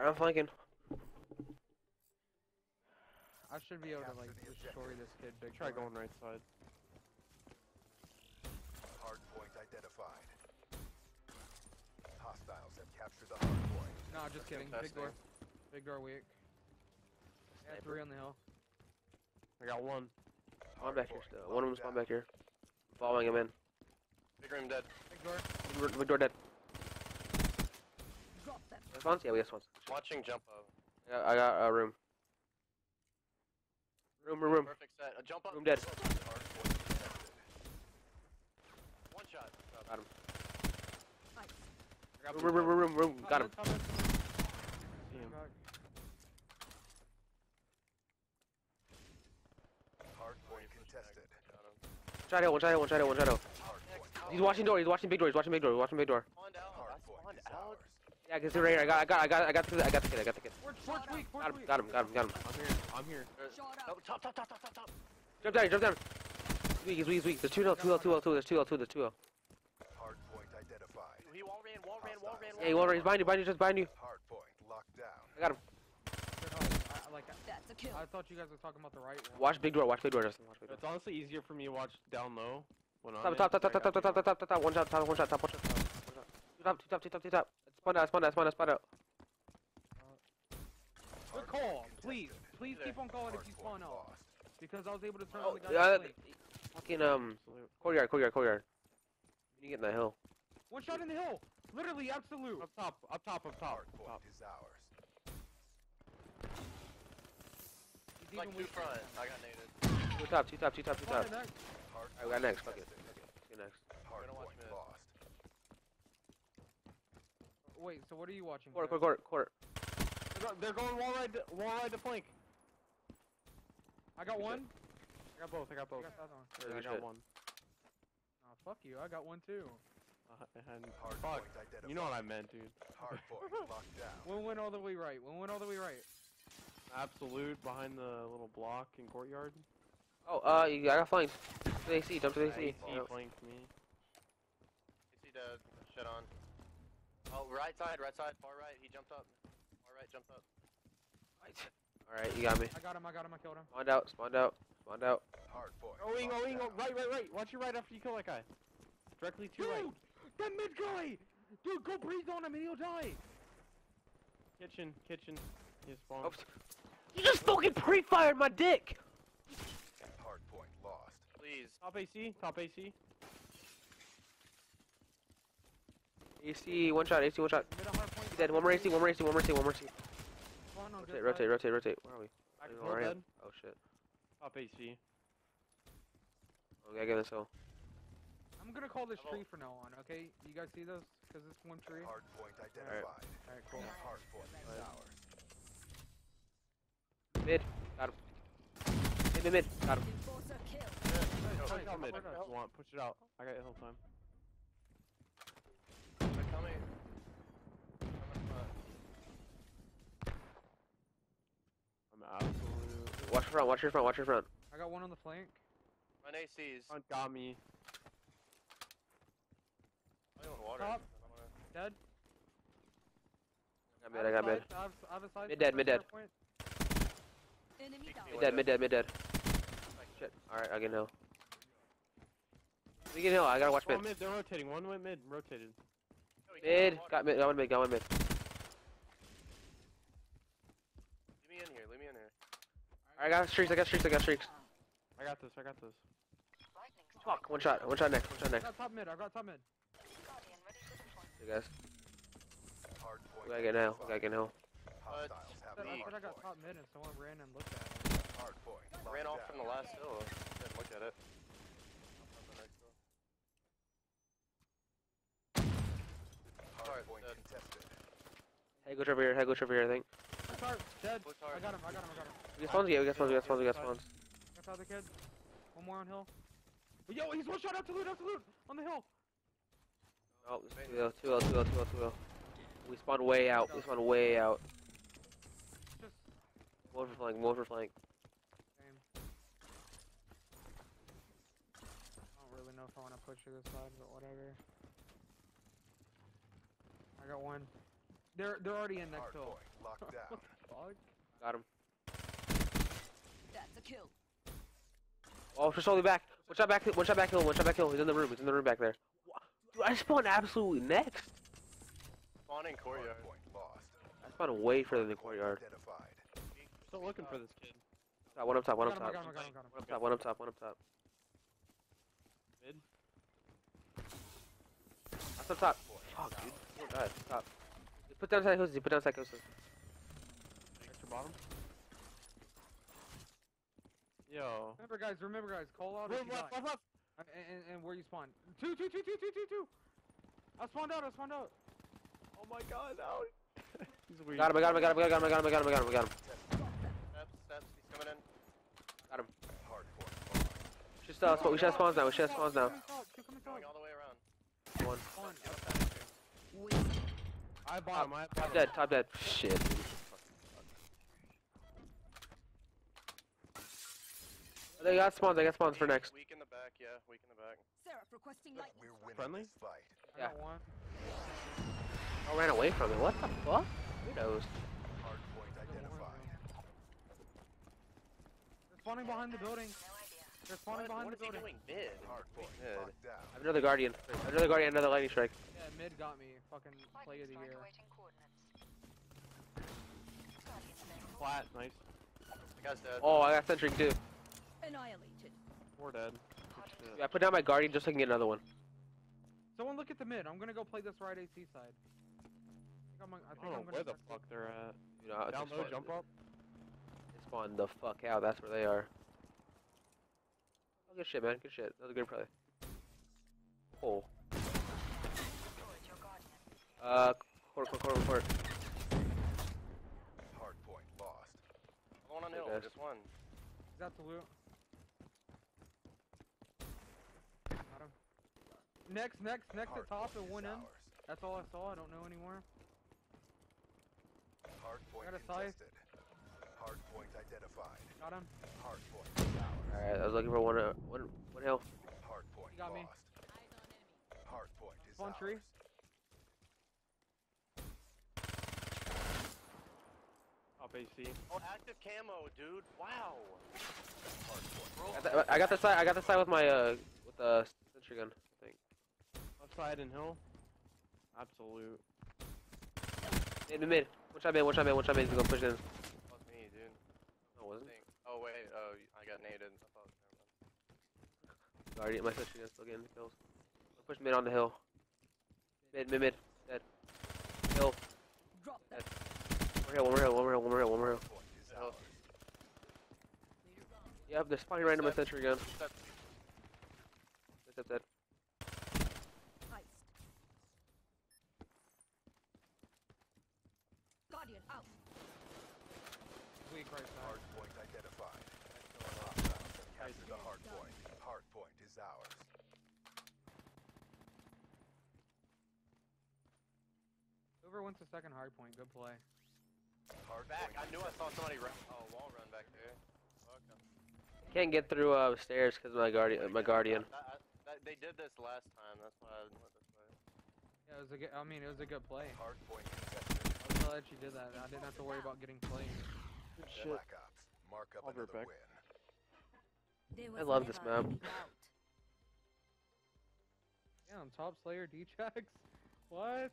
Alright, I'm flanking. I should be able to like destroy this kid big Try going right side. Hardpoint identified. Hostiles have captured the hardpoint. No, just kidding. Big door. Big door weak. Yeah, three on the hill. I got one. Spawn back here still. One of them locked spawn back here. I'm following him in. Big room dead. Big door. Big door- Big door dead. Drop them. Yeah, we got spawns. Watching jump up. I got, I got a room. Room, room, room. Perfect set. A jump up. Room dead. One shot. Got him. Nice. I Room, room, room, room, room. Got him. mid, top mid, top mid. See him. Back. Hardpoint contested. Got him. One shot hill, one shot hill, one shot hill, one shot hill. He's watching door, he's watching big door, he's watching big door, he's watching big door. Spawned out. I Hardpoint spawned is out. ours. Yeah, I can see right here. I got, I got, I got, I got the, kid, I got the kid, I got the kid. Forge, forge weak, forge Got him, weak. got him, got him, got him. I'm here. I'm here. There's- Shot Oh, top, top, top, top, top, top. Jump down, jump down. He's weak, he's weak, he's weak. There's two L, two L, two L, two. There's two L, two. There's two L. Hardpoint identified. He wall ran, wall ran, wall ran. Yeah, he wall, he's behind you, behind you, just behind you. Hardpoint locked down. I got him. I, I like. I, That's a kill. I thought you guys were talking about the right one. Watch big door, watch big door, Justin. Watch big door. It's honestly easier for me to watch down low when I'm Top, in, top, top, so I top, top, got top, top, you. top, top, top, top. One shot, top, one shot, top, one shot. Top, two top, two top, two top, two top. Spawn out, spawn out, spawn out, spawn out. Good call. Please, please keep on calling if you spawn out. Because I was able to turn Oh, on the guy's yeah, fucking um, courtyard, courtyard, courtyard. You get in that hill. One shot in the hill. Literally, absolute. Up top, up top, up top. Hardpoint top. is ours. He's like two weaker. front. I got naded. Two top, two top, two top, two top. in next. Hardpoint Alright, we got next. Fuck it. contested. Let's next. Gonna watch mid. Hardpoint lost. Wait, so what are you watching? Quarter, guys? quarter, quarter, quarter. They're go- They're going wall right, to, wall right to flank. I got one. I got both. I got I both. got the one. Or I got one. Oh, fuck you. I got one too. Uh, and Hardpoint fuck. You know what I meant, dude. Hardpoint locked down. One went all the way right. One went all the way right. Absolute behind the little block in courtyard. Oh, uh, you got flanked. Jump to the AC, jump to the AC. AC Oh, flanked me. AC dead. Shit on. Oh, right side, right side, far right. He jumped up. Far right, jumped up. right. Alright, you got me. I got him. I got him. I killed him. Spawned out, spawned out, spawned out. Hardpoint. Going, oh, oh, locked going, down. right, right, right. Watch your right after you kill that guy. Directly to your right. Dude, that mid guy. Dude, go breathe on him and he'll die. Kitchen, kitchen. He spawned. Oops. Oh, you just fucking pre-fired my dick! Hardpoint lost. Please. Top AC, top AC. AC, one shot, AC, one shot. Mid a hard point. He's dead. One more AC, one more AC, one more AC, one more AC. Spawn on Rotate, rotate, rotate, rotate. Where are we? Back I don't to know where I am. Oh shit. Top AC. Okay, I get this hill. I'm gonna call this tree from now on, okay? You guys see this? Because it's one tree. Hardpoint identified. Alright, cool. Hardpoint is ours. Mid, got him. Mid, mid, mid, got him. Enforcer kill. Push nice, out mid. nice. You want, push it out. I got hill time. Tell me. I'm absolute. Watch your front, watch your front, watch your front. I got one on the flank. Run ACs. Front got me. I want water. Top. I don't wanna- Dead. I got mid, I got mid. I have, I have. Mid dead, mid dead. Enemy. Mid dead, mid dead, mid dead. Shit. Alright, I get hill. We get hill, I gotta watch mid. mid, they're rotating. One went mid, rotated. Yo, he Mid, of water. got mid, got one mid, got one mid. Leave me in here. Leave me in here. Alright, I got streaks, I got streaks, I got streaks. I got this, I got this. Fuck, one shot, one shot next, one shot I next. got top mid. I got top mid. You guys, Hardpoint we gotta get hill, we gotta get hill. Hostiles have I the said, I got top mid and someone ran and looked at it. Hardpoint I locked ran off from the last hill. Didn't look at it. Hardpoint dead. contested. Head glitch over here, head glitch over here, I think. Look hard. Dead. Look hard. I got him. I got him. I got him. We got spawns, yeah, we got spawns, we got spawns, we got spawns. Got the other kid. One more on hill. Yo, he's one shot absolute, absolute on the hill. Oh, it's 2L, 2L, 2L, 2L, 2L. We spawned way out, we spawned way out. Just More for flank, more for flank. same. I don't really know if I want to push to this side, but whatever. I got one. They're they're already in next Hard hill. point locked down. Fuck. Got him. That's a kill. Oh, for slowly back. One shot back. One shot back hill. One shot back hill. He's in the room. He's in the room back there. Wha- Dude, I spawned absolutely next. Spawning Hard courtyard. point lost. I spawned way further than the courtyard. Identified. Still looking for this kid. Top, one up top. One up Got him, I top. him, him, him. One up top. One up top. One up top. Mid. That's up top. Fuck, dude. Poor guy. Top. Put down side hills. Put down side hills. Extra bottom. Yo. Remember, guys. Remember, guys. Call out if Left, you left, die. left, left. And, and, and where you spawn. Two, two, two, two, two, two, two. I spawned out. I spawned out. Oh my god, no. He's weak. Got him. I got him. I got him. I got him. I got him. I got him. I got him. I got him. Steps, steps. He's coming in. Hard point lost. We should uh, sp- we should have spawns now. We should have spawns now. Two coming top, two coming top. Going all the way around. One. Spawn. Wasted. I bought him. I Top him. dead. Top dead. Shit. They got spawns. They got spawns for next. Weak in the back, yeah. Weak in the back. Seraph requesting lightning. We're winning Friendly? this fight. I got one. I ran away from it. What the fuck? Who knows? Hard point I got one. identified. They're spawning behind the building. They're spawning behind what the is he doing mid? Hard Mid. down. I have another guardian. I have another guardian. Another lightning strike. Yeah, mid got me. Fucking play of the year. Flat. Nice. The guy's dead. Oh, I got sentry too. Annihilated. We're dead. Yeah, I put down my guardian just so I can get another one. Someone look at the mid. I'm gonna go play this right AC side. I think I'm, I I think don't I'm know gonna where the fuck they're at. You know, Down low, jump up. They spawned the fuck out. That's where they are. Oh, good shit, man. Good shit. That was a good play. Oh. Uh, court, court, court, court. Hard point lost. Going on Hey, hill. guys. Just one. Is that the loot? Got him. Next, next, next Hard at top point and one is in. That's all I saw. I don't know anymore. Hard point Got a contested. Hard point identified. Got him. Hard point. Alright, I was looking for one, uh, one, one hill. Hard point He got me. lost. Hard point is Spawn ours. tree. Top AC. Oh, active camo, dude. Wow. Hard point. I got, the, I got the side. I got the side with my uh, with the sentry gun. I think. Left side and hill. Absolute. Mid, mid, mid. One shot mid. One shot mid. One shot mid. He's gonna push in. Fuck me, dude. No, it wasn't. Think. Oh wait. Oh, I got naded. I thought. Never mind. Guardian, my sentry gun's still getting kills. Push mid on the hill. Mid, mid, mid. Dead. Hill. Drop that. One more hill. One more hill. One more hill. One more hill. One more hill. Point is ours. Yep, they're spawning right into my sentry gun. Step. That's dead. Heist. Guardian out. Weak right. Hard point identified. Hostiles have captured the hard point. Hard point is ours. Whoever wants the second hard point, good play. Hard Back. point I knew I saw somebody run. Oh, wall run back there. Fuck. Can't get through uh stairs because my guardian. My guardian. That, that, that, they did this last time. That's why I went this way. Yeah, it was a good. I mean, it was a good play. Hard point. I'm glad you did that. I didn't have to worry about getting played. Good shit. Black Ops. Mark up I'll another win. There I love this never map. Yeah, on top Slayer D-Checks. What?